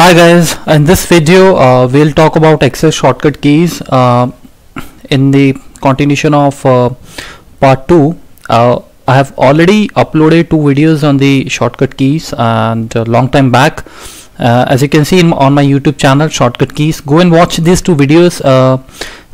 Hi guys, in this video uh, we'll talk about Excel shortcut keys uh, in the continuation of uh, part 2. Uh, I have already uploaded two videos on the shortcut keys and a long time back. Uh, as you can see in, on my YouTube channel shortcut keys, go and watch these two videos. Uh,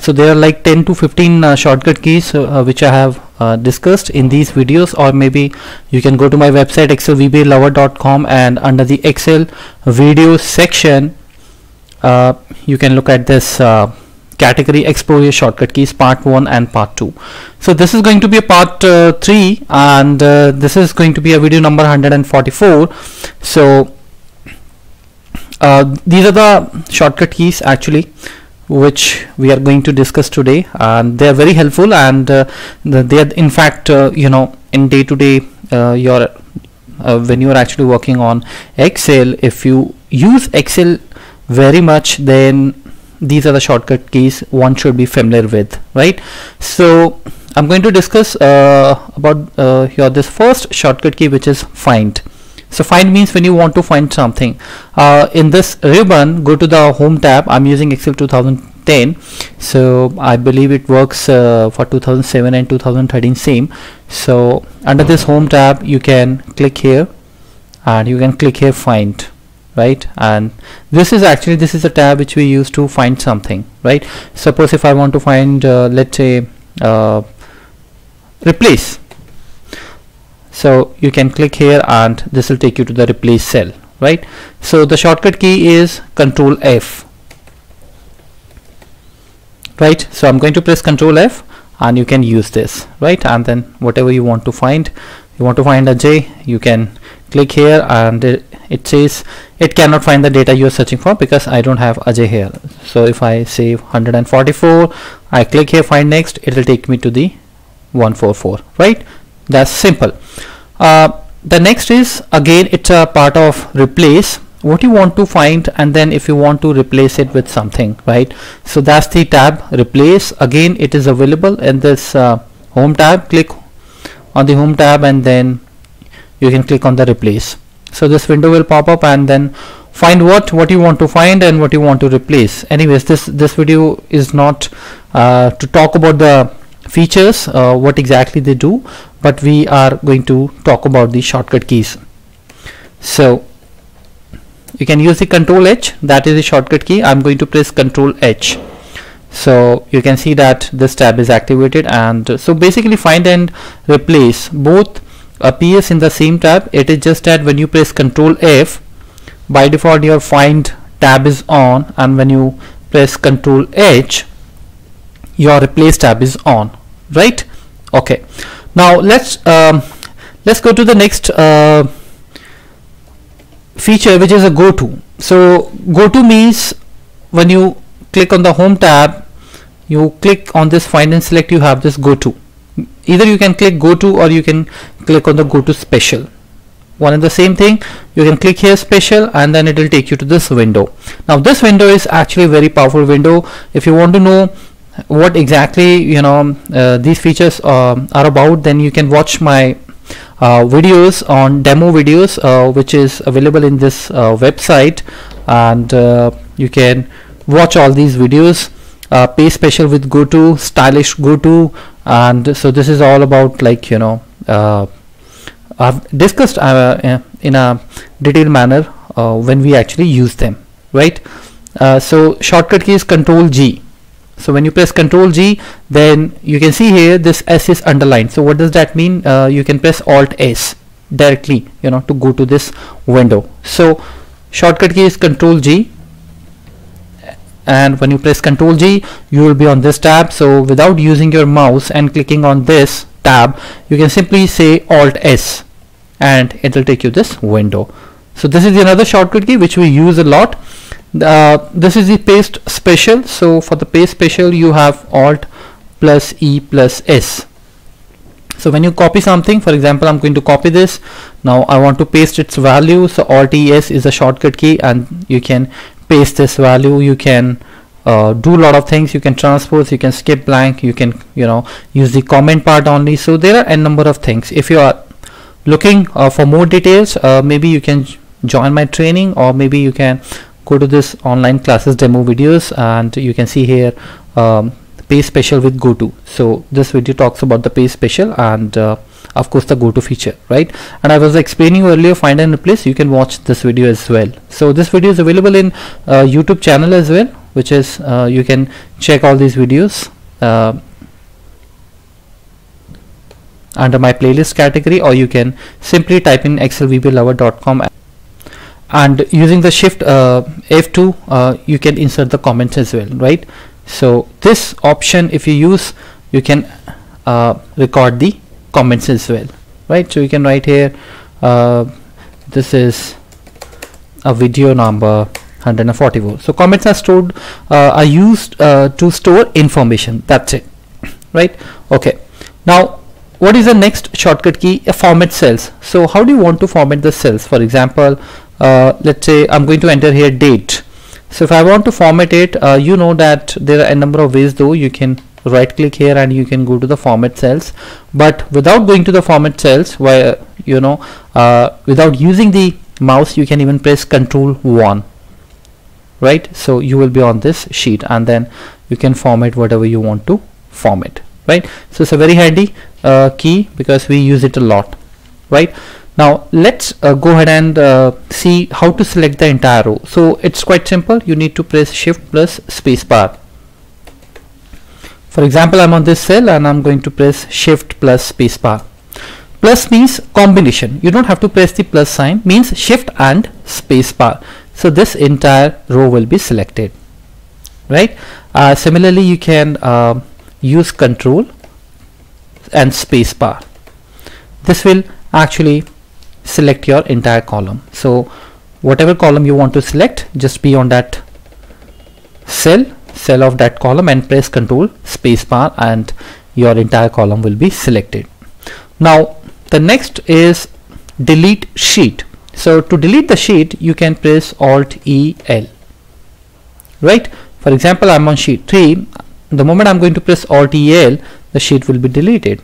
so there are like 10 to 15 shortcut keys which I have uh, discussed in these videos or maybe you can go to my website excelvbalover.com and under the excel videos section uh, you can look at this uh, category explore shortcut keys part 1 and part 2 so this is going to be a part uh, 3 and uh, this is going to be a video number 144 so uh, these are the shortcut keys actually which we are going to discuss today. And they are very helpful and uh, they are in fact uh, you know in day to day uh, your uh, when you are actually working on excel if you use excel very much then these are the shortcut keys one should be familiar with right? So i'm going to discuss uh, about uh, here this first shortcut key which is find so find means when you want to find something. Uh, in this ribbon go to the home tab. I'm using Excel 2010 so I believe it works uh, for 2007 and 2013 same. So under this home tab you can click here and you can click here find right? And this is actually this is a tab which we use to find something right? Suppose if I want to find uh, let's say uh, replace so you can click here and this will take you to the replace cell right? So the shortcut key is control F right? So I'm going to press control F and you can use this right? And then whatever you want to find you want to find Ajay you can click here and it, says it cannot find the data you're searching for because I don't have Ajay here. So if I say 144 I click here find next it will take me to the 144 right that's simple. Uh, the next is again it's a part of replace. What you want to find and then if you want to replace it with something right? So that's the tab replace. Again it is available in this uh, home tab. Click on the home tab and then you can click on the replace. So this window will pop up and then find what what you want to find and what you want to replace. Anyways this this video is not uh, to talk about the features uh, what exactly they do but we are going to talk about the shortcut keys. So you can use the control H that is the shortcut key. I'm going to press control H. So you can see that this tab is activated and so basically find and replace both appears in the same tab. It is just that when you press control F by default your find tab is on and when you press control H your replace tab is on right? Okay. Now let's um, let's go to the next uh, feature which is a go to so go to means when you click on the home tab you click on this find and select you have this go to either you can click go to or you can click on the go to special. One and the same thing you can click here special and then it will take you to this window. Now this window is actually very powerful window. If you want to know what exactly you know uh, these features uh, are about then you can watch my uh, videos on demo videos uh, which is available in this uh, website. And uh, you can watch all these videos paste special with goto stylish goto and so this is all about like you know I've discussed in a detailed manner when we actually use them right? So shortcut key is control G so when you press Ctrl G, then you can see here this S is underlined. So what does that mean? Uh, you can press Alt S directly, you know, to go to this window. So shortcut key is Ctrl G, and when you press Ctrl G, you will be on this tab. So without using your mouse and clicking on this tab, you can simply say Alt S, and it will take you this window. So this is another shortcut key which we use a lot. Uh, this is the paste special. So for the paste special you have alt plus e plus s. So when you copy something for example I'm going to copy this. Now I want to paste its value. So alt es is a shortcut key and you can paste this value. You can uh, do a lot of things. You can transpose. You can skip blank. You can you know use the comment part only. So there are a number of things. If you are looking uh, for more details uh, maybe you can join my training or maybe you can go to this online classes demo videos and you can see here um, paste special with goto so this video talks about the paste special and uh, of course the goto feature right? And i was explaining earlier find and replace you can watch this video as well. So this video is available in uh, youtube channel as well which is uh, you can check all these videos uh, under my playlist category or you can simply type in excelvbalover.com and using the shift uh, F2 uh, you can insert the comments as well right? So this option if you use you can uh, record the comments as well right? So you can write here uh, this is a video number 144 so comments are stored uh, are used uh, to store information. That's it right? Okay. Now what is the next shortcut key? A format cells. So how do you want to format the cells? For example uh, let's say I'm going to enter here date. So if I want to format it uh, you know that there are a number of ways though. You can right click here and you can go to the format cells. But without going to the format cells where you know uh, without using the mouse you can even press control 1 right? So you will be on this sheet and then you can format whatever you want to format. Right? So it's a very handy uh, key because we use it a lot. Right now let's uh, go ahead and uh, see how to select the entire row. So it's quite simple. You need to press shift plus spacebar. For example I'm on this cell and I'm going to press shift plus spacebar. Plus means combination. You don't have to press the plus sign. Means shift and spacebar. So this entire row will be selected. Right? Uh, similarly you can uh, use control and spacebar. This will actually select your entire column. So whatever column you want to select just be on that cell cell of that column and press control spacebar and your entire column will be selected. Now the next is delete sheet. So to delete the sheet you can press alt e l right? For example i'm on sheet 3 the moment i'm going to press alt e l the sheet will be deleted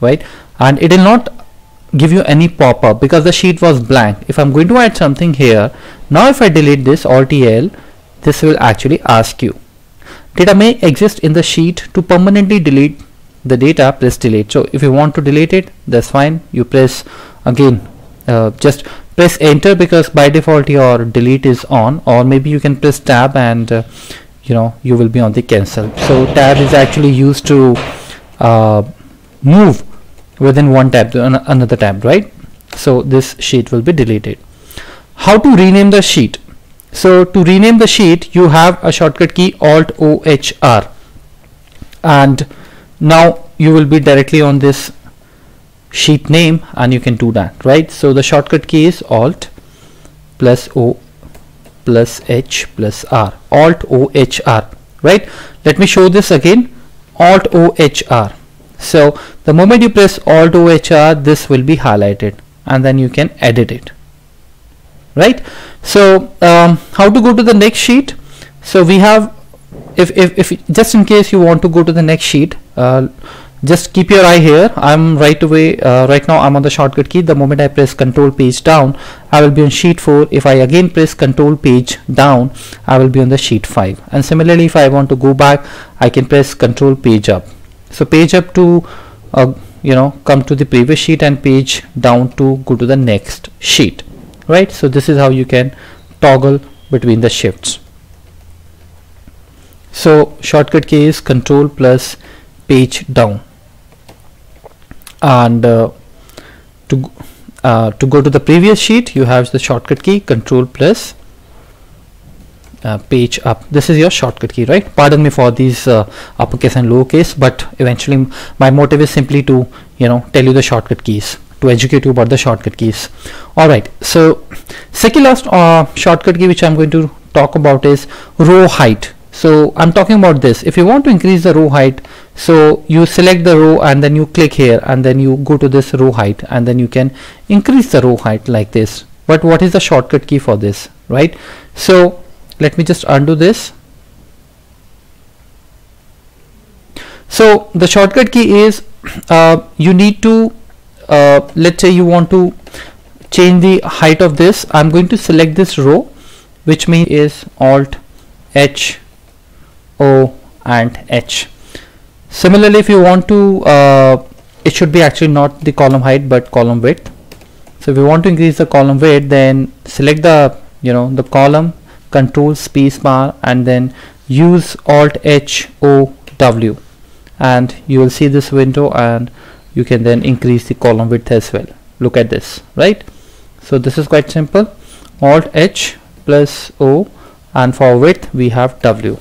right? And it will not give you any pop-up because the sheet was blank. If I'm going to add something here now if I delete this alt-l this will actually ask you. Data may exist in the sheet to permanently delete the data press delete. So if you want to delete it that's fine. You press again uh, just press enter because by default your delete is on or maybe you can press tab and uh, you know you will be on the cancel. So tab is actually used to uh, move within one tab to another tab right? So this sheet will be deleted. How to rename the sheet? So to rename the sheet you have a shortcut key alt ohr and now you will be directly on this sheet name and you can do that right? So the shortcut key is alt plus o plus h plus r. Alt ohr right? Let me show this again. Alt ohr so the moment you press alt OHR this will be highlighted and then you can edit it. Right? So um, how to go to the next sheet? So we have if, if, if just in case you want to go to the next sheet uh, just keep your eye here. I'm right away uh, right now I'm on the shortcut key. The moment I press control page down I will be on sheet 4 if I again press control page down I will be on the sheet 5 and similarly if I want to go back I can press control page up so page up to uh, you know come to the previous sheet and page down to go to the next sheet right? So this is how you can toggle between the shifts. So shortcut key is control plus page down. And uh, to uh, to go to the previous sheet you have the shortcut key control plus uh, page up. This is your shortcut key right? Pardon me for these uh, uppercase and lowercase but eventually my motive is simply to you know tell you the shortcut keys to educate you about the shortcut keys. All right. So second last uh, shortcut key which i'm going to talk about is row height. So i'm talking about this. If you want to increase the row height so you select the row and then you click here and then you go to this row height and then you can increase the row height like this. But what is the shortcut key for this right? So let me just undo this. So the shortcut key is uh, you need to uh, let's say you want to change the height of this. I'm going to select this row which means is alt H O and H. Similarly if you want to uh, it should be actually not the column height but column width. So if you want to increase the column width then select the you know the column control space bar and then use alt H O W. And you will see this window and you can then increase the column width as well. Look at this right? So this is quite simple. Alt H plus O and for width we have W